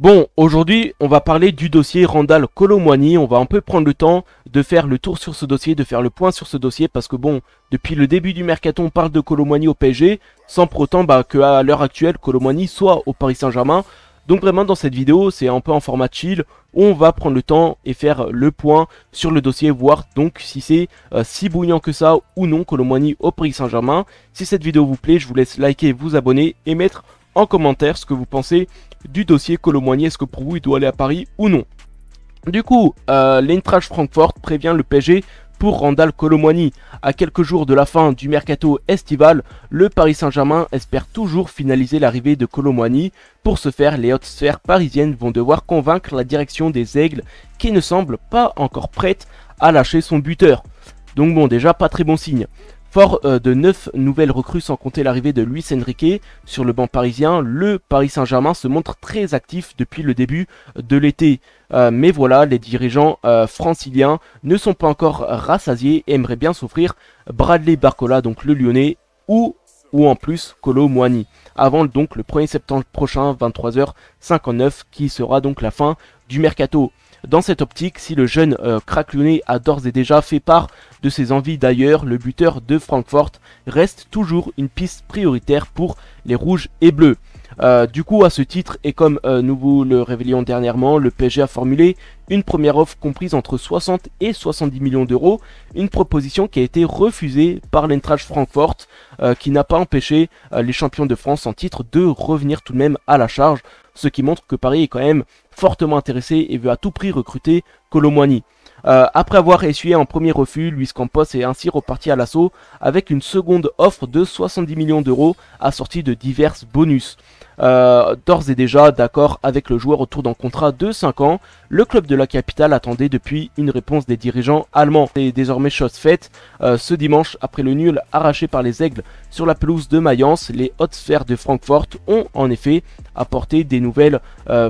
Bon, aujourd'hui, on va parler du dossier Randall Colomwani. On va un peu prendre le temps de faire le tour sur ce dossier, de faire le point sur ce dossier, parce que bon, depuis le début du mercaton, on parle de Colomwani au PSG, sans pour autant bah, qu'à l'heure actuelle, Colomwani soit au Paris Saint-Germain. Donc vraiment, dans cette vidéo, c'est un peu en format chill, où on va prendre le temps et faire le point sur le dossier, voir donc si c'est euh, si bouillant que ça ou non Colomwani au Paris Saint-Germain. Si cette vidéo vous plaît, je vous laisse liker, vous abonner et mettre en commentaire ce que vous pensez du dossier Colomboigny. Est-ce que pour vous il doit aller à Paris ou non Du coup, euh, l'Eintracht Francfort prévient le PSG pour Randall Colomboigny. À quelques jours de la fin du mercato estival, le Paris Saint-Germain espère toujours finaliser l'arrivée de Colomboigny. Pour ce faire, les hautes sphères parisiennes vont devoir convaincre la direction des Aigles qui ne semble pas encore prête à lâcher son buteur. Donc bon, déjà pas très bon signe. Fort euh, de 9 nouvelles recrues sans compter l'arrivée de Luis Enrique sur le banc parisien, le Paris Saint-Germain se montre très actif depuis le début de l'été. Euh, mais voilà, les dirigeants euh, franciliens ne sont pas encore rassasiés et aimeraient bien s'offrir Bradley Barcola, donc le lyonnais, ou, ou en plus Colo Moigny. Avant donc le 1er septembre prochain, 23h59, qui sera donc la fin du mercato. Dans cette optique, si le jeune euh, a d'ores et déjà fait part de ses envies d'ailleurs, le buteur de Francfort reste toujours une piste prioritaire pour les rouges et bleus. Euh, du coup, à ce titre, et comme euh, nous vous le révélions dernièrement, le PSG a formulé une première offre comprise entre 60 et 70 millions d'euros, une proposition qui a été refusée par l'Entrage Francfort, euh, qui n'a pas empêché les champions de France en titre de revenir tout de même à la charge, ce qui montre que Paris est quand même fortement intéressé et veut à tout prix recruter Colomwani. Euh, après avoir essuyé un premier refus, Luis Campos est ainsi reparti à l'assaut avec une seconde offre de 70 millions d'euros assortie de divers bonus. Euh, d'ores et déjà d'accord avec le joueur autour d'un contrat de 5 ans, le club de la capitale attendait depuis une réponse des dirigeants allemands. C'est désormais chose faite. Euh, ce dimanche, après le nul arraché par les Aigles sur la pelouse de Mayence, les hautes sphères de Francfort ont en effet apporté des nouvelles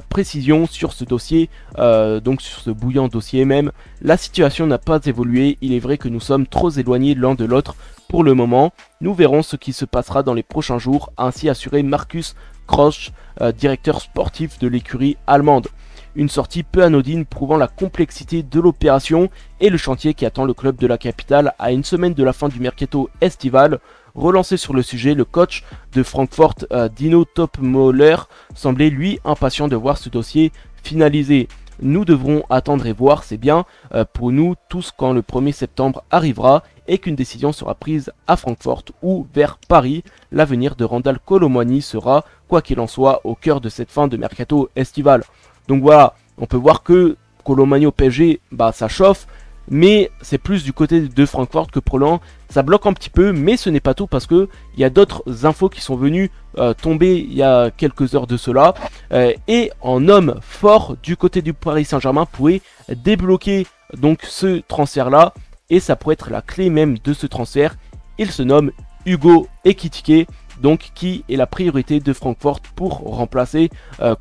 précisions sur ce dossier, donc sur ce bouillant dossier même. La situation n'a pas évolué, il est vrai que nous sommes trop éloignés l'un de l'autre pour le moment. Nous verrons ce qui se passera dans les prochains jours, ainsi assuré Marcus Krosch, euh, directeur sportif de l'écurie allemande. Une sortie peu anodine prouvant la complexité de l'opération et le chantier qui attend le club de la capitale à une semaine de la fin du mercato estival. Relancé sur le sujet, le coach de Francfort, euh, Dino Topmoller, semblait lui impatient de voir ce dossier finalisé. Nous devrons attendre et voir, c'est bien euh, pour nous tous quand le 1er septembre arrivera et qu'une décision sera prise à Francfort ou vers Paris. L'avenir de Randall Colomwani sera, quoi qu'il en soit, au cœur de cette fin de mercato estival. Donc voilà, on peut voir que Colomwani au PSG, bah ça chauffe, mais c'est plus du côté de Francfort que Prolan. Ça bloque un petit peu, mais ce n'est pas tout parce que il y a d'autres infos qui sont venues euh, tomber il y a quelques heures de cela. Euh, et en homme fort du côté du Paris Saint-Germain pourrait débloquer donc ce transfert là, et ça pourrait être la clé même de ce transfert. Il se nomme Hugo Ekitike donc qui est la priorité de Francfort pour remplacer euh,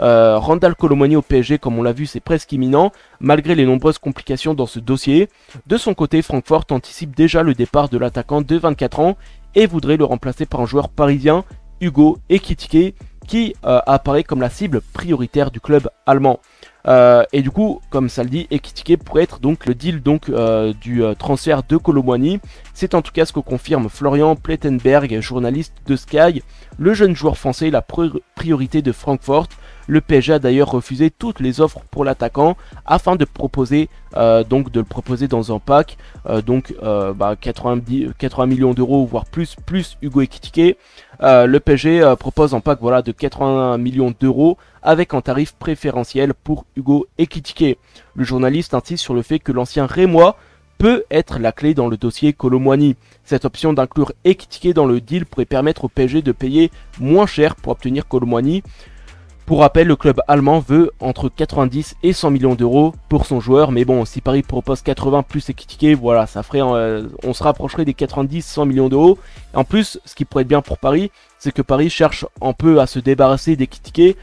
euh, Randall Colomwani au PSG, comme on l'a vu, c'est presque imminent, malgré les nombreuses complications dans ce dossier. De son côté, Francfort anticipe déjà le départ de l'attaquant de 24 ans et voudrait le remplacer par un joueur parisien, Hugo Ekitike, qui euh, apparaît comme la cible prioritaire du club allemand. Euh, et du coup, comme ça le dit, Ekitike pourrait être donc le deal euh, du transfert de Colomwani. C'est en tout cas ce que confirme Florian Plettenberg, journaliste de Sky. Le jeune joueur français est la priorité de Francfort. Le PSG a d'ailleurs refusé toutes les offres pour l'attaquant afin de proposer donc de le proposer dans un pack donc 90, 80, millions d'euros voire plus plus Hugo Ekitike. Euh, le PSG euh, propose un pack voilà, de 81 millions d'euros avec un tarif préférentiel pour Hugo Ekitike. Le journaliste insiste sur le fait que l'ancien Rémois peut être la clé dans le dossier Colomwani. Cette option d'inclure Ekitike dans le deal pourrait permettre au PSG de payer moins cher pour obtenir Colomwani. Pour rappel, le club allemand veut entre 90 et 100 millions d'euros pour son joueur, mais bon, si Paris propose 80 plus équitiqué, voilà, ça ferait, euh, on se rapprocherait des 90-100 millions d'euros. En plus, ce qui pourrait être bien pour Paris, c'est que Paris cherche un peu à se débarrasser d'équitiqué.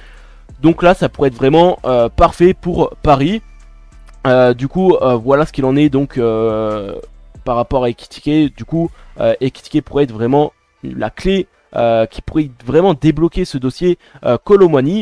Donc là, ça pourrait être vraiment euh, parfait pour Paris. Euh, du coup, voilà ce qu'il en est donc par rapport à Ekitike. Du coup, Ekitike pourrait être vraiment la clé euh, qui pourrait vraiment débloquer ce dossier euh,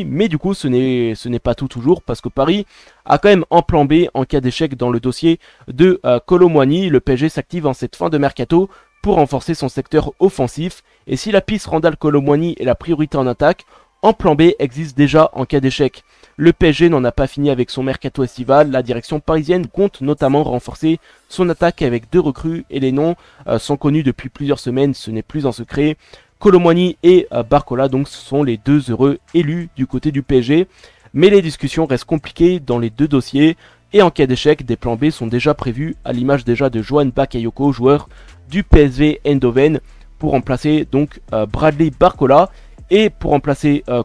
Mais du coup, ce n'est pas tout toujours parce que Paris a quand même en plan B en cas d'échec dans le dossier de euh, Le PSG s'active en cette fin de mercato pour renforcer son secteur offensif. Et si la piste Randall Colomwani est la priorité en attaque, en plan B existe déjà en cas d'échec. Le PSG n'en a pas fini avec son mercato estival, la direction parisienne compte notamment renforcer son attaque avec deux recrues et les noms euh, sont connus depuis plusieurs semaines, ce n'est plus en secret. Colomwani et euh, Barcola. Donc sont les deux heureux élus du côté du PSG. Mais les discussions restent compliquées dans les deux dossiers. Et en cas d'échec, des plans B sont déjà prévus à l'image déjà de Johan Bakayoko, joueur du PSV Eindhoven pour remplacer donc euh, Bradley Barcola. Et pour remplacer euh,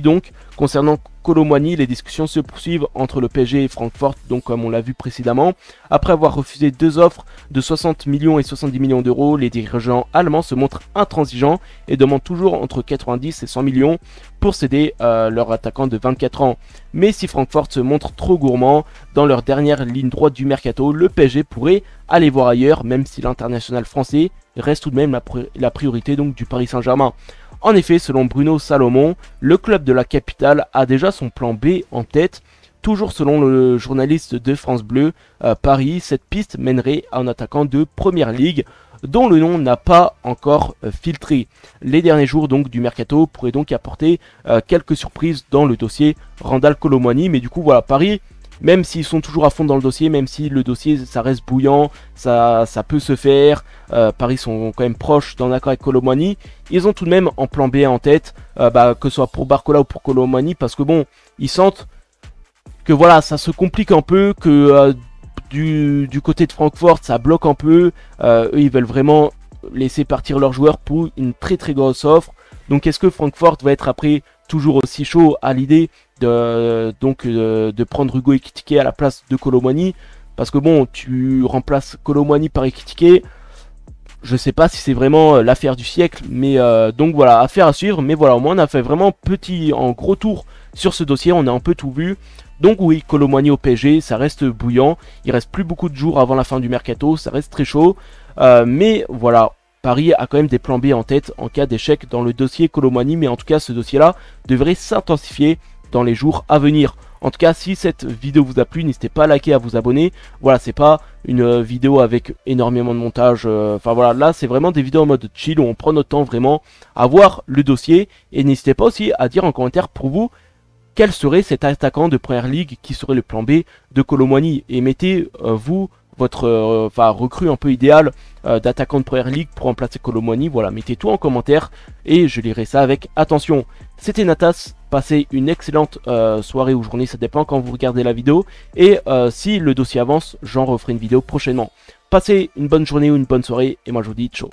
donc concernant Les discussions se poursuivent entre le PSG et Francfort, donc comme on l'a vu précédemment. Après avoir refusé deux offres de 60 millions et 70 millions d'euros, les dirigeants allemands se montrent intransigeants et demandent toujours entre 90 et 100 millions pour céder euh, leur attaquant de 24 ans. Mais si Francfort se montre trop gourmand dans leur dernière ligne droite du mercato, le PSG pourrait aller voir ailleurs, même si l'international français reste tout de même la, priorité du Paris Saint-Germain. En effet, selon Bruno Salomon, le club de la capitale a déjà son plan B en tête. Toujours selon le journaliste de France Bleu, euh, Paris, cette piste mènerait à un attaquant de Première Ligue dont le nom n'a pas encore euh, filtré. Les derniers jours donc du mercato pourraient donc apporter euh, quelques surprises dans le dossier Randall Colomwani, mais du coup voilà Paris même s'ils sont toujours à fond dans le dossier, même si le dossier ça reste bouillant, ça, ça peut se faire, euh, Paris sont quand même proches d'un accord avec Colomani, ils ont tout de même en plan B en tête, bah, que ce soit pour Barcola ou pour Colomani, parce que bon, ils sentent que voilà, ça se complique un peu, que du, côté de Francfort ça bloque un peu, eux ils veulent vraiment laisser partir leurs joueurs pour une très très grosse offre. Donc est-ce que Francfort va être après toujours aussi chaud à l'idée de, euh, prendre Hugo Ekitike à la place de Colomani? Parce que bon, tu remplaces Colomani par Ekitike. Je sais pas si c'est vraiment euh, l'affaire du siècle, mais euh, donc voilà, affaire à suivre. Mais voilà, au moins on a fait vraiment petit, en gros tour sur ce dossier, on a un peu tout vu. Donc oui, Colomani au PSG, ça reste bouillant. Il reste plus beaucoup de jours avant la fin du mercato, ça reste très chaud. mais voilà, Paris a quand même des plans B en tête en cas d'échec dans le dossier Colomani, mais en tout cas ce dossier-là devrait s'intensifier dans les jours à venir. En tout cas, si cette vidéo vous a plu, n'hésitez pas à liker, à vous abonner. Voilà, c'est pas une euh, vidéo avec énormément de montage. Euh, enfin voilà, là c'est vraiment des vidéos en mode chill où on prend notre temps vraiment à voir le dossier. Et n'hésitez pas aussi à dire en commentaire pour vous quel serait cet attaquant de première ligue qui serait le plan B de Colomwani. Et mettez euh, vous votre enfin, recrue un peu idéal d'attaquant de première ligue pour remplacer Colomwani. Voilà, mettez tout en commentaire et je lirai ça avec attention. C'était Natas Passez une excellente euh, soirée ou journée, ça dépend quand vous regardez la vidéo. Et euh, si le dossier avance, j'en referai une vidéo prochainement. Passez une bonne journée ou une bonne soirée, et moi je vous dis ciao.